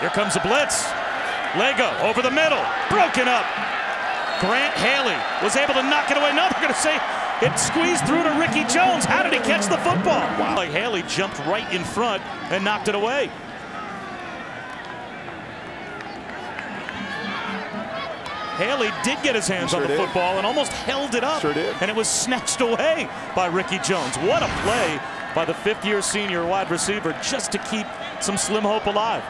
Here comes a blitz. Lagow over the middle, broken up. Grant Haley was able to knock it away. Now they're going to say it squeezed through to Ricky Jones. How did he catch the football? Wow. Like Haley jumped right in front and knocked it away. Haley did get his hands sure on the did. football and almost held it up. Sure did. And it was snatched away by Ricky Jones. What a play by the fifth year senior wide receiver just to keep some slim hope alive.